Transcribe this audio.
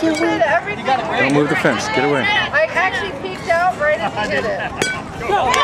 you everything. Don't move the fence. Get away. I actually peeked out right as you hit it. Go.